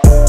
Bye.